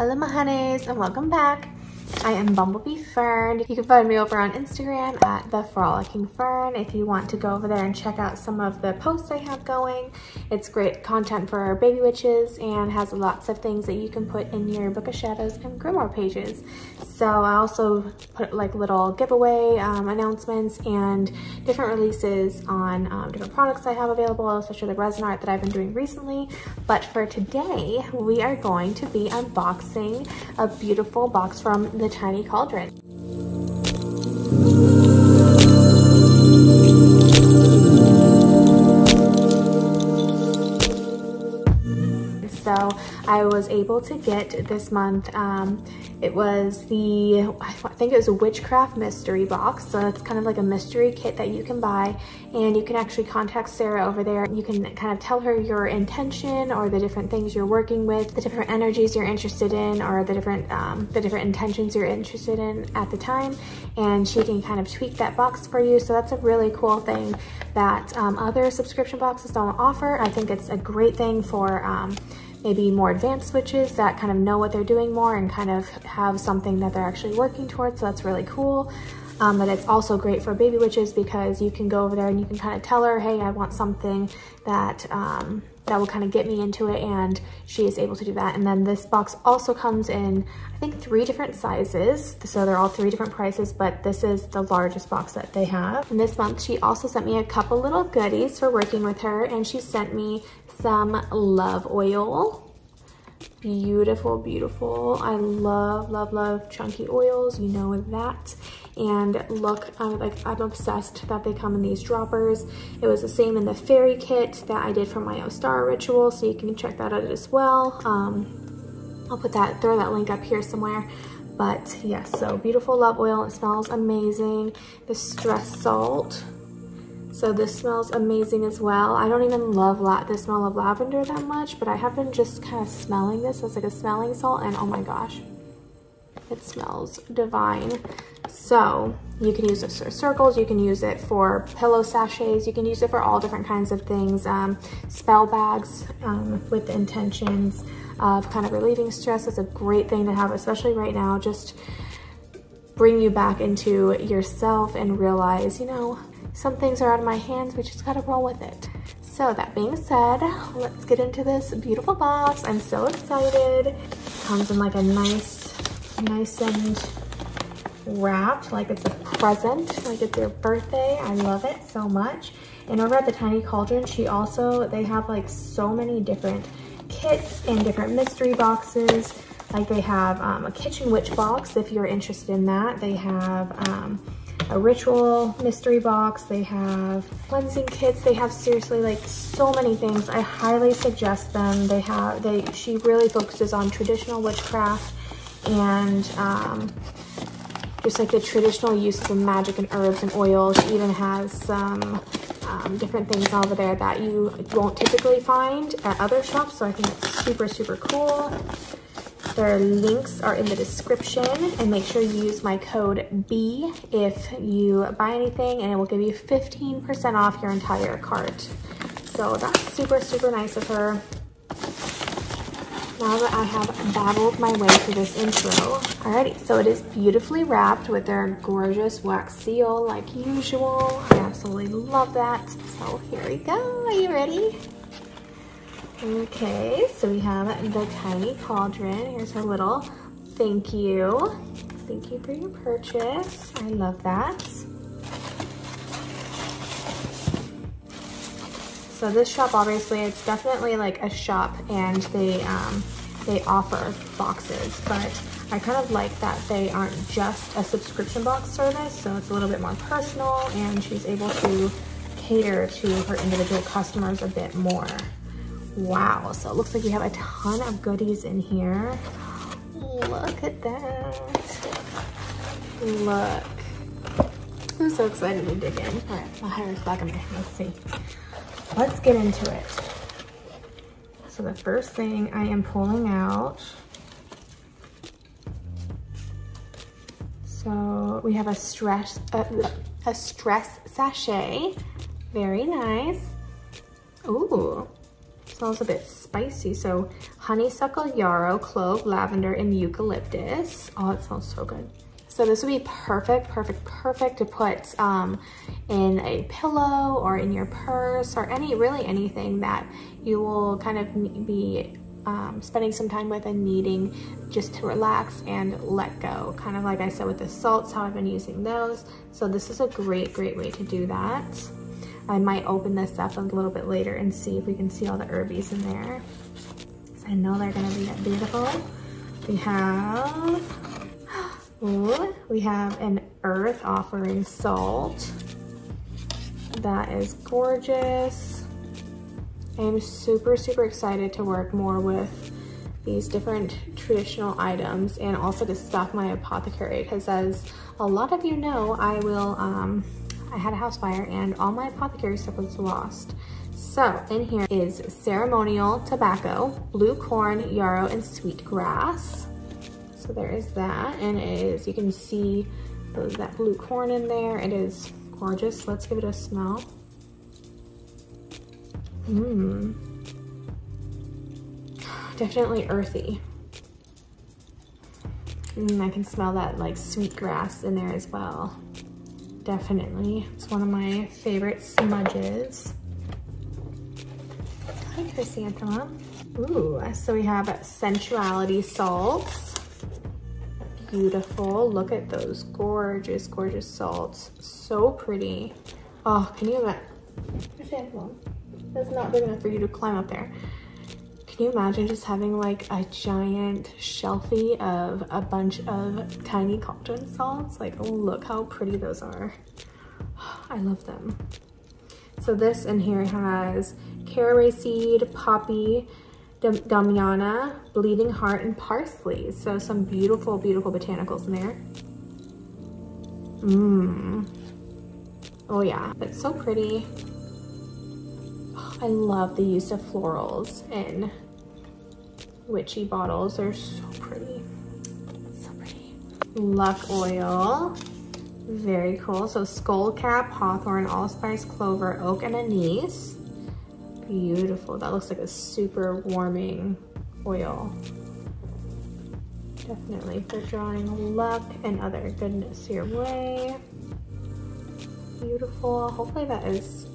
Hello my honeys and welcome back. I am Bumblebee Fern. You can find me over on Instagram at The Frolicking Fern if you want to go over there and check out some of the posts I have going. It's great content for baby witches and has lots of things that you can put in your Book of Shadows and Grimoire pages. So I also put like little giveaway um, announcements and different releases on um, different products I have available, especially the resin art that I've been doing recently. But for today, we are going to be unboxing a beautiful box from the Tiny Cauldron. So I was able to get this month, um, it was the, I think it was a Witchcraft Mystery Box. So it's kind of like a mystery kit that you can buy and you can actually contact Sarah over there. You can kind of tell her your intention or the different things you're working with, the different energies you're interested in or the different, um, the different intentions you're interested in at the time. And she can kind of tweak that box for you. So that's a really cool thing that um, other subscription boxes don't offer. I think it's a great thing for um, maybe more advanced witches that kind of know what they're doing more and kind of have something that they're actually working towards. So that's really cool. Um, but it's also great for baby witches because you can go over there and you can kind of tell her, hey, I want something that um, that will kind of get me into it and she is able to do that. And then this box also comes in, I think three different sizes. So they're all three different prices, but this is the largest box that they have. And this month she also sent me a couple little goodies for working with her and she sent me some love oil beautiful beautiful i love love love chunky oils you know that and look i'm like i'm obsessed that they come in these droppers. It was the same in the fairy kit that i did for my Ostara ritual so you can check that out as well. Um, i'll put that throw that link up here somewhere. But yes so beautiful love oil. It smells amazing. The stress salt. So this smells amazing as well. I don't even love the smell of lavender that much, but I have been just kind of smelling this as like a smelling salt and oh my gosh, it smells divine. So you can use it for circles, you can use it for pillow sachets, you can use it for all different kinds of things. Um, spell bags um, with the intentions of kind of relieving stress It's a great thing to have, especially right now. Just bring you back into yourself and realize, you know, some things are out of my hands, we just gotta roll with it. So that being said, let's get into this beautiful box. I'm so excited. Comes in like a nice, nice and wrapped, like it's a present, like it's your birthday. I love it so much. And over at the Tiny Cauldron, she also, they have like so many different kits and different mystery boxes. Like they have um, a kitchen witch box if you're interested in that. They have um, a ritual mystery box. They have cleansing kits. They have seriously like so many things. I highly suggest them. They have, they, she really focuses on traditional witchcraft and um, just like the traditional uses of magic and herbs and oils. She even has some um, different things over there that you won't typically find at other shops. So I think it's super, super cool. Their links are in the description and make sure you use my code BEE if you buy anything and it will give you 15% off your entire cart. So that's super, super nice of her. Now that I have babbled my way through this intro. Alrighty, so it is beautifully wrapped with their gorgeous wax seal like usual. I absolutely love that. So here we go, are you ready? Okay, so we have the tiny cauldron. Here's her little thank you. Thank you for your purchase. I love that. So this shop, obviously, it's definitely like a shop and they, um, they offer boxes, but I kind of like that they aren't just a subscription box service, so it's a little bit more personal and she's able to cater to her individual customers a bit more. Wow, so it looks like we have a ton of goodies in here. Look at that. Look. I'm so excited to dig in. All right, my hair is back in there. Let's see. Let's get into it. So the first thing I am pulling out. So we have a stress, uh, a stress sachet. Very nice. Ooh, smells a bit spicy. So honeysuckle, yarrow, clove, lavender, and eucalyptus. Oh, it smells so good. So this would be perfect, perfect, perfect to put um, in a pillow or in your purse or any, really anything that you will kind of be um, spending some time with and needing just to relax and let go. Kind of like I said with the salts, how I've been using those. So this is a great, great way to do that. I might open this up a little bit later and see if we can see all the herbies in there. I know they're gonna be beautiful. We have, ooh, we have an earth offering salt. That is gorgeous. I am super, super excited to work more with these different traditional items and also to stock my apothecary because as a lot of you know, I will um, I had a house fire and all my apothecary stuff was lost. So in here is ceremonial tobacco, blue corn, yarrow, and sweet grass. So there is that, and it is, you can see that blue corn in there. It is gorgeous. Let's give it a smell. Mmm. Definitely earthy. Mm, I can smell that like sweet grass in there as well definitely. It's one of my favorite smudges. Hi, Chrysanthemum. Ooh, so we have sensuality salts. Beautiful. Look at those gorgeous, gorgeous salts. So pretty. Oh, can you imagine? Chrysanthemum. That's not big enough for you to climb up there. Can you imagine just having like a giant shelfie of a bunch of tiny Cauldron salts? Like, look how pretty those are. I love them. So this in here has caraway seed, poppy, damiana, bleeding heart, and parsley. So some beautiful, beautiful botanicals in there. Mmm. Oh yeah, it's so pretty. I love the use of florals in witchy bottles. They're so pretty. So pretty. Luck oil. Very cool. So skullcap, hawthorn, allspice, clover, oak, and anise. Beautiful. That looks like a super warming oil. Definitely for drawing luck and other goodness your way. Beautiful. Hopefully that is,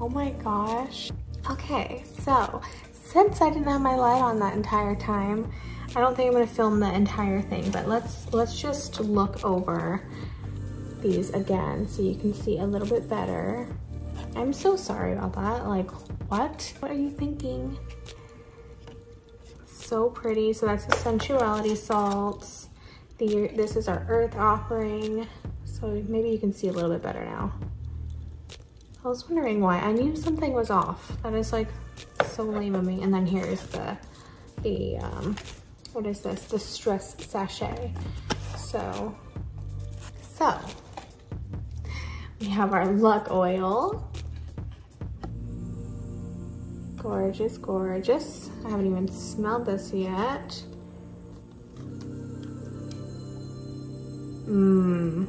oh my gosh. Okay, so since I didn't have my light on that entire time, I don't think I'm gonna film the entire thing, but let's, let's just look over these again so you can see a little bit better. I'm so sorry about that. Like, what? What are you thinking? So pretty. So that's the sensuality salts. The, this is our earth offering. So maybe you can see a little bit better now. I was wondering why. I knew something was off. That is like so lame of me. And then here's the, the um, what is this? The stress sachet. So, so we have our luck oil. Gorgeous, gorgeous. I haven't even smelled this yet. Mmm.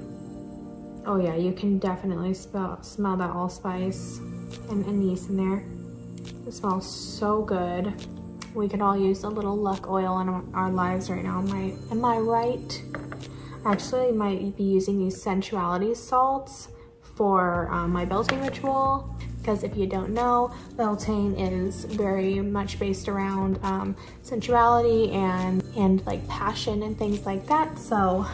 Oh yeah, you can definitely smell, smell that allspice and anise in there. It smells so good. We could all use a little luck oil in our lives right now. Am I, am I right? Actually, I might be using these sensuality salts for um, my Beltane ritual because if you don't know, Beltane is very much based around um, sensuality and, and like passion and things like that. So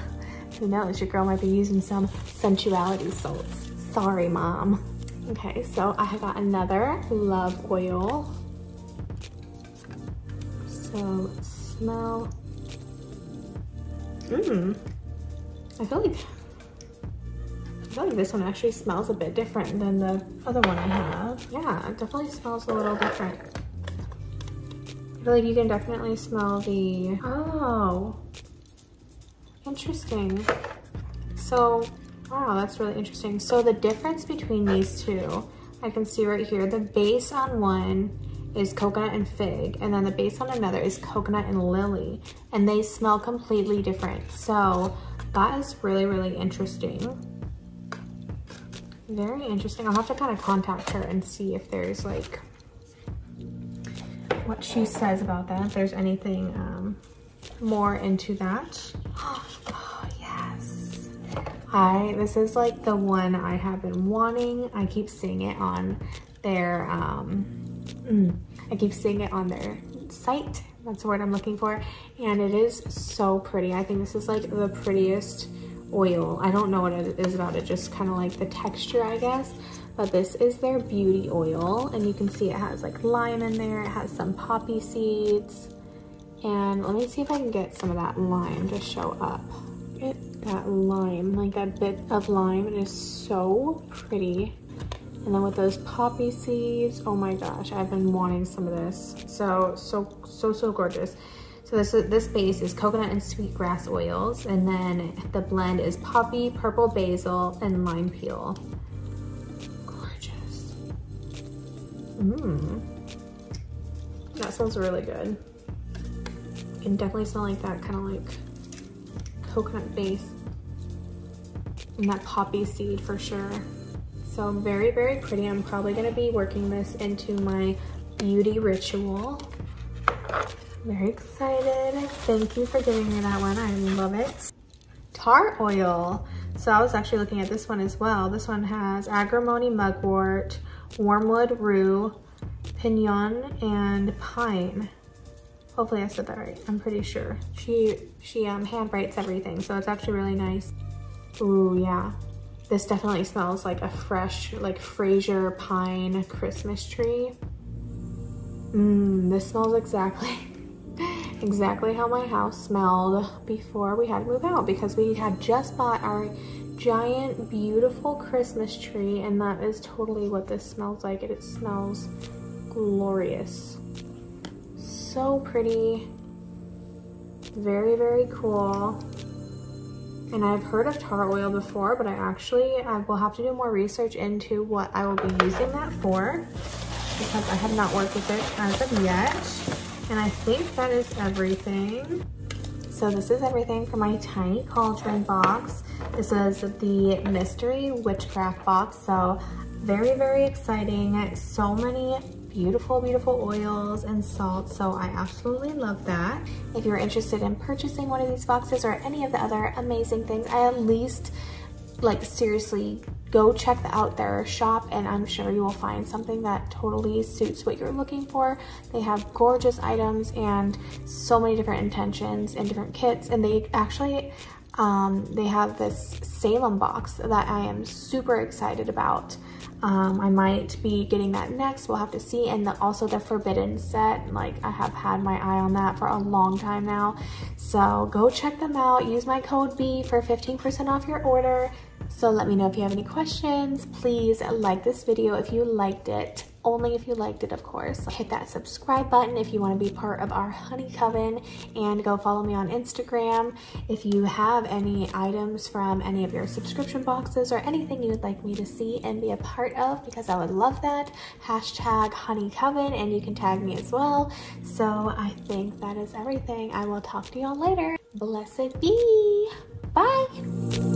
who knows, your girl might be using some sensuality salts. Sorry, mom. Okay, so I have got another love oil. So smell. Mmm. I feel like I feel like this one actually smells a bit different than the other one I have. Yeah, it definitely smells a little different. I feel like you can definitely smell the, oh, interesting. So Wow, that's really interesting. So the difference between these two, I can see right here, the base on one is coconut and fig, and then the base on another is coconut and lily, and they smell completely different. So that is really, really interesting. Very interesting. I'll have to kind of contact her and see if there's like what she says about that, if there's anything um, more into that. Oh, yes. I, this is like the one I have been wanting. I keep seeing it on their, um, mm, I keep seeing it on their site. That's the word I'm looking for. And it is so pretty. I think this is like the prettiest oil. I don't know what it is about it, just kind of like the texture, I guess. But this is their beauty oil. And you can see it has like lime in there. It has some poppy seeds. And let me see if I can get some of that lime to show up. That lime, like that bit of lime, it is so pretty. And then with those poppy seeds, oh my gosh, I've been wanting some of this. So, so, so, so gorgeous. So this, this base is coconut and sweetgrass oils. And then the blend is poppy, purple basil, and lime peel. Gorgeous. Mmm. That smells really good. You can definitely smell like that kind of like coconut base. And that poppy seed for sure. So very, very pretty. I'm probably gonna be working this into my beauty ritual. Very excited. Thank you for giving me that one. I love it. Tar oil. So I was actually looking at this one as well. This one has agrimony mugwort, wormwood rue, pinon, and pine. Hopefully I said that right. I'm pretty sure. She she um hand writes everything, so it's actually really nice. Ooh, yeah. This definitely smells like a fresh, like Fraser pine Christmas tree. Mmm, this smells exactly exactly how my house smelled before we had to move out because we had just bought our giant beautiful Christmas tree and that is totally what this smells like. It, it smells glorious. So pretty. Very, very cool. And I've heard of tar oil before, but I actually I will have to do more research into what I will be using that for because I have not worked with it as of yet. And I think that is everything. So this is everything for my tiny cauldron box. This is the mystery witchcraft box. So very, very exciting. So many beautiful, beautiful oils and salts. So I absolutely love that. If you're interested in purchasing one of these boxes or any of the other amazing things, I at least like seriously go check out their shop and I'm sure you will find something that totally suits what you're looking for. They have gorgeous items and so many different intentions and different kits and they actually um, they have this Salem box that I am super excited about. Um, I might be getting that next, we'll have to see. And the, also the Forbidden set, like I have had my eye on that for a long time now. So go check them out, use my code BEE for 15% off your order. So let me know if you have any questions. Please like this video if you liked it. Only if you liked it, of course. Hit that subscribe button if you want to be part of our honey coven and go follow me on Instagram. If you have any items from any of your subscription boxes or anything you would like me to see and be a part of because I would love that, hashtag honey coven and you can tag me as well. So I think that is everything. I will talk to y'all later. Blessed be. Bye.